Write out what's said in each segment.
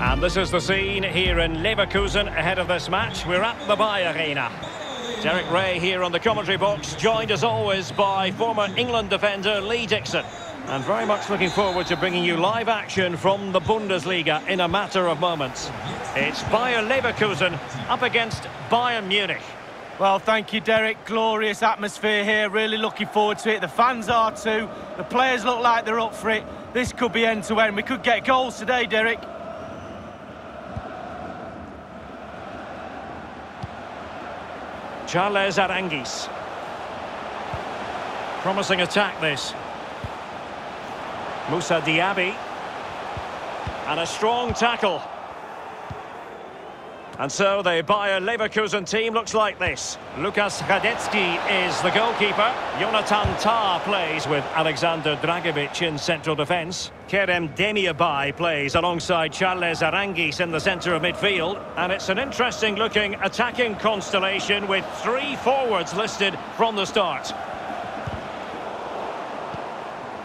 And this is the scene here in Leverkusen ahead of this match. We're at the Bayer Arena. Derek Ray here on the commentary box, joined as always by former England defender Lee Dixon. And very much looking forward to bringing you live action from the Bundesliga in a matter of moments. It's Bayer Leverkusen up against Bayern Munich. Well, thank you, Derek. Glorious atmosphere here. Really looking forward to it. The fans are too. The players look like they're up for it. This could be end-to-end. -end. We could get goals today, Derek. Charles Aránguiz. Promising attack this. Moussa Diaby. And a strong tackle. And so the Bayer Leverkusen team looks like this. Lukas Hradecky is the goalkeeper. Jonathan Tah plays with Alexander Dragovic in central defence. Kerem Demirbay plays alongside Charles Aránguiz in the centre of midfield. And it's an interesting looking attacking constellation with three forwards listed from the start.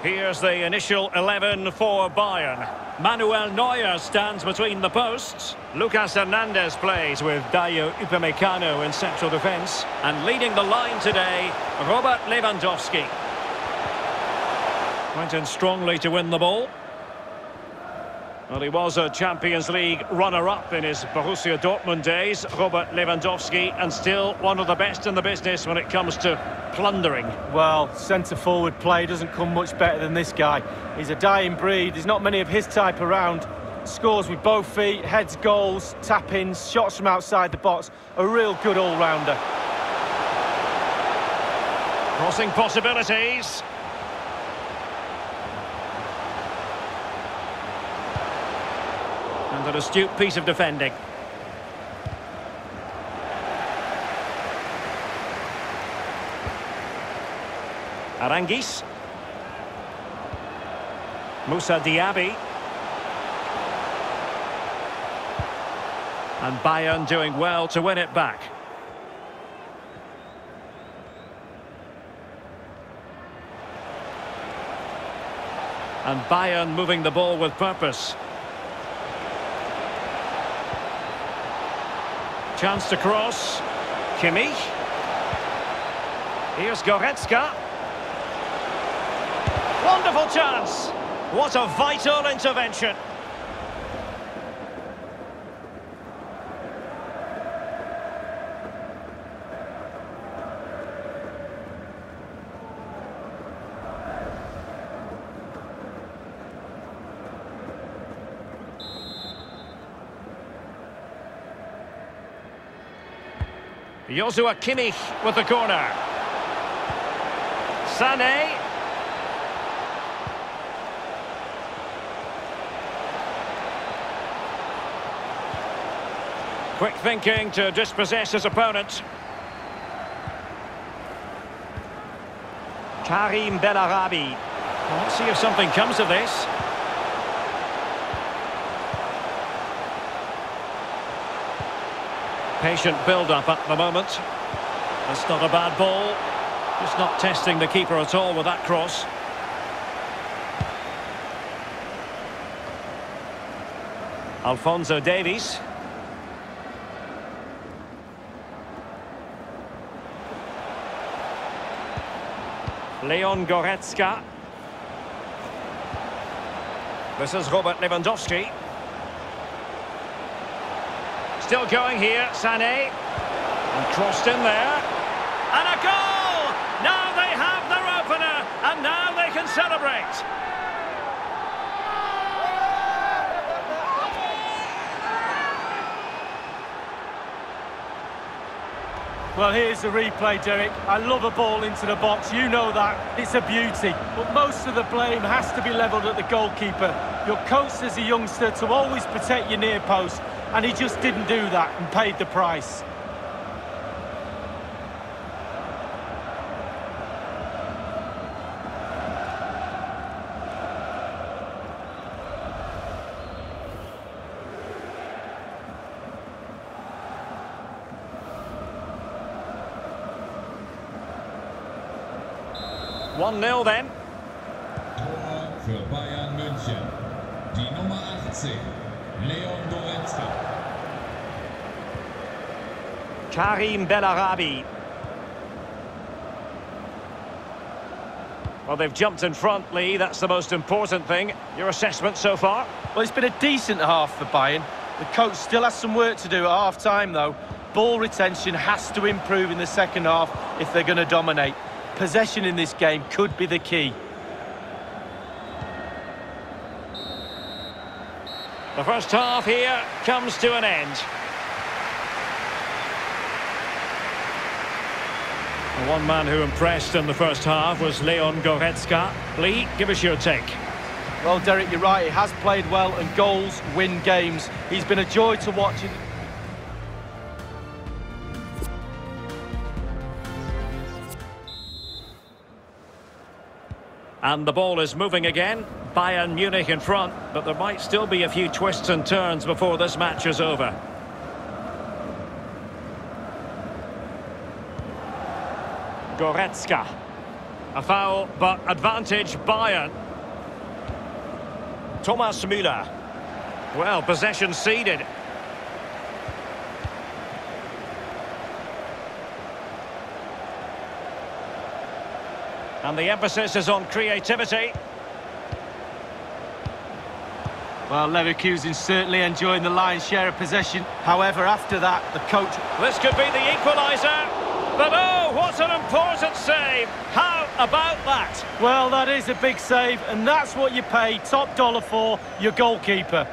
Here's the initial 11 for Bayern. Manuel Neuer stands between the posts. Lucas Hernandez plays with Dayot Upamecano in central defence. And leading the line today, Robert Lewandowski. Went in strongly to win the ball. Well, he was a Champions League runner-up in his Borussia Dortmund days, Robert Lewandowski, and still one of the best in the business when it comes to plundering. Well, centre-forward play doesn't come much better than this guy. He's a dying breed. There's not many of his type around. Scores with both feet, heads goals, tap-ins, shots from outside the box. A real good all-rounder. Crossing possibilities. And an astute piece of defending. Aránguiz. Moussa Diaby. And Bayern doing well to win it back. And Bayern moving the ball with purpose. Chance to cross. Kimmich. Here's Goretzka. Wonderful chance. What a vital intervention. Joshua Kimmich with the corner. Sané. Quick thinking to dispossess his opponent. Karim Bellarabi. let's see if something comes of this. Patient build-up at the moment. That's not a bad ball. Just not testing the keeper at all with that cross. Alphonso Davies. Leon Goretzka. This is Robert Lewandowski. Still going here, Sané. And crossed in there. And a goal! Now they have their opener, and now they can celebrate. Well, here's the replay, Derek. I love a ball into the box. You know that. It's a beauty. But most of the blame has to be levelled at the goalkeeper. Your coach as a youngster to always protect your near post, and he just didn't do that and paid the price. One 0 then. Tor für Bayern München. Die Nummer 18, Leon Goretzka. Karim Bellarabi. Well, they've jumped in front, Lee. That's the most important thing. Your assessment so far? Well, it's been a decent half for Bayern. The coach still has some work to do at half-time, though. Ball retention has to improve in the second half if they're going to dominate. Possession in this game could be the key. The first half here comes to an end. The one man who impressed in the first half was Leon Goretzka. Lee, give us your take. Well, Derek, you're right. He has played well, and goals win games. He's been a joy to watch. And the ball is moving again. Bayern Munich in front, but there might still be a few twists and turns before this match is over. Goretzka. A foul, but advantage Bayern. Thomas Müller. Well, possession ceded. And the emphasis is on creativity. Well, Leverkusen certainly enjoying the lion's share of possession. However, after that, the coach... This could be the equaliser. But oh, what an important save. How about that? Well, that is a big save, and that's what you pay top dollar for, your goalkeeper.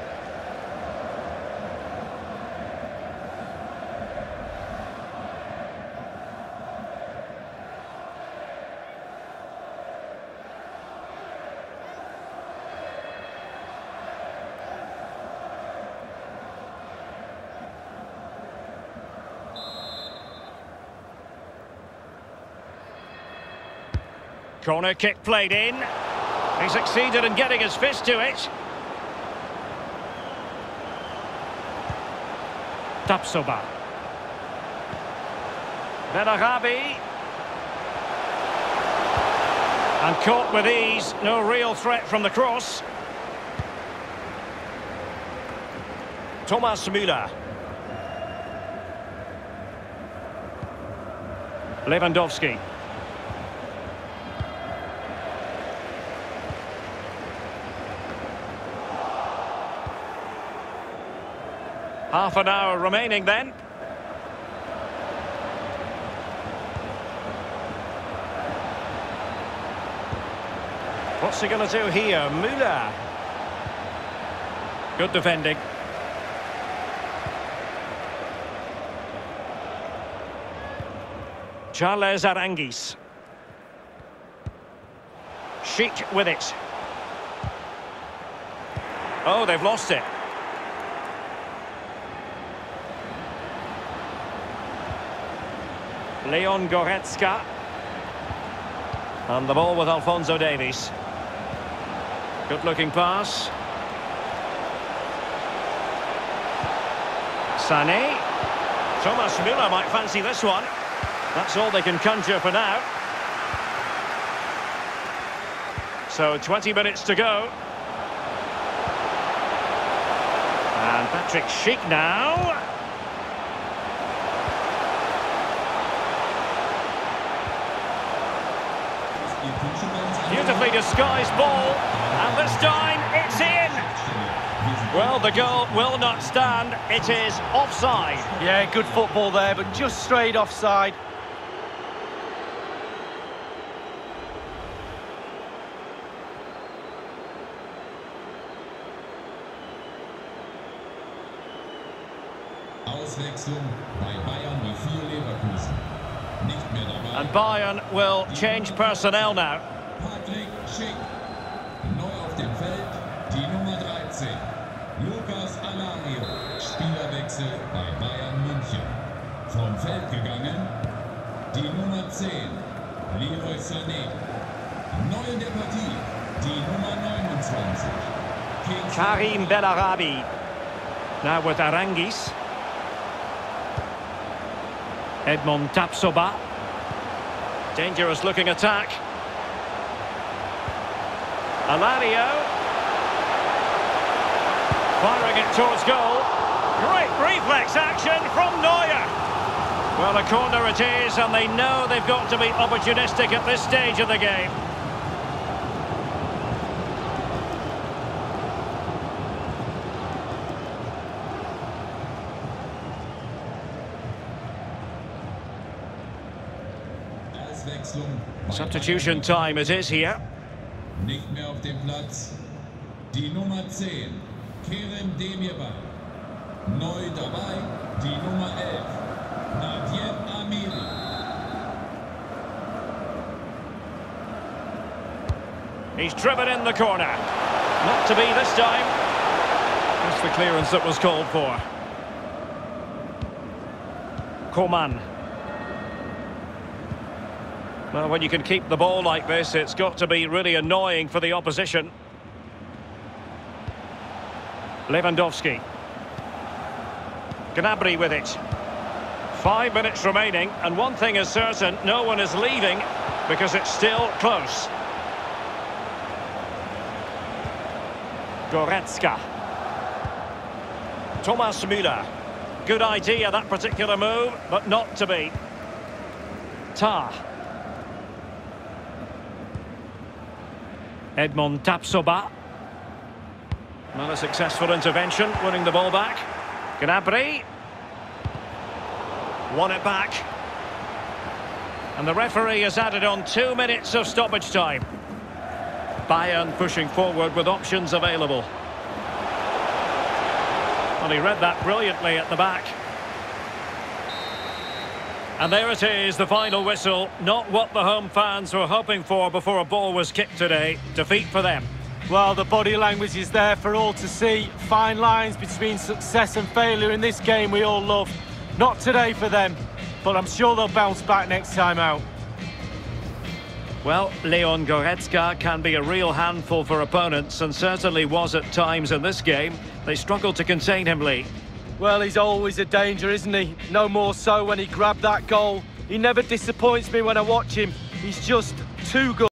Corner kick played in. He succeeded in getting his fist to it. Tapsoba. Bellarabi. And caught with ease. No real threat from the cross. Thomas Müller. Lewandowski. Half an hour remaining then. What's he going to do here? Müller. Good defending. Charles Aránguiz. Schick with it. Oh, they've lost it. Leon Goretzka. And the ball with Alphonso Davies. Good looking pass. Sané. Thomas Müller might fancy this one. That's all they can conjure for now. So 20 minutes to go. And Patrick Schick now. Beautifully disguised ball, and this time it's in. Well, the goal will not stand. It is offside. Yeah, good football there, but just straight offside. Auswechslung bei Bayer 04 Leverkusen. Nicht mehr dabei. And Bayern will change personnel now. Patrick Schick. Neu auf dem Feld die Nummer 13. Lucas Alario. Spielerwechsel bei Bayern München. Vom Feld gegangen die Nummer 10. Leroy Sané. Neu in der Partie die Nummer 29. Karim Bellarabi. Now with Aránguiz. Edmond Tapsoba. Dangerous looking attack. Alario. Firing it towards goal. Great reflex action from Neuer. Well, a corner it is, and they know they've got to be opportunistic at this stage of the game. Substitution time it is here. Nicht mehr auf dem Platz. Die Nummer 10, Kerem Demirbay. Neu dabei, die Nummer 11, Nadiem Amiri. He's driven in the corner. Not to be this time. That's the clearance that was called for. Coman. Well, when you can keep the ball like this, it's got to be really annoying for the opposition. Lewandowski. Gnabry with it. Five minutes remaining, and one thing is certain, no one is leaving because it's still close. Goretzka. Thomas Müller. Good idea, that particular move, but not to be. Tah. Edmond Tapsoba. Not a successful intervention, winning the ball back. Gnabry. Won it back. And the referee has added on two minutes of stoppage time. Bayern pushing forward with options available. Well, he read that brilliantly at the back. And there it is, the final whistle. Not what the home fans were hoping for before a ball was kicked today. Defeat for them. Well, the body language is there for all to see. Fine lines between success and failure in this game we all love. Not today for them, but I'm sure they'll bounce back next time out. Well, Leon Goretzka can be a real handful for opponents and certainly was at times in this game. They struggled to contain him, Lee. Well, he's always a danger, isn't he? No more so when he grabbed that goal. He never disappoints me when I watch him. He's just too good.